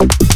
you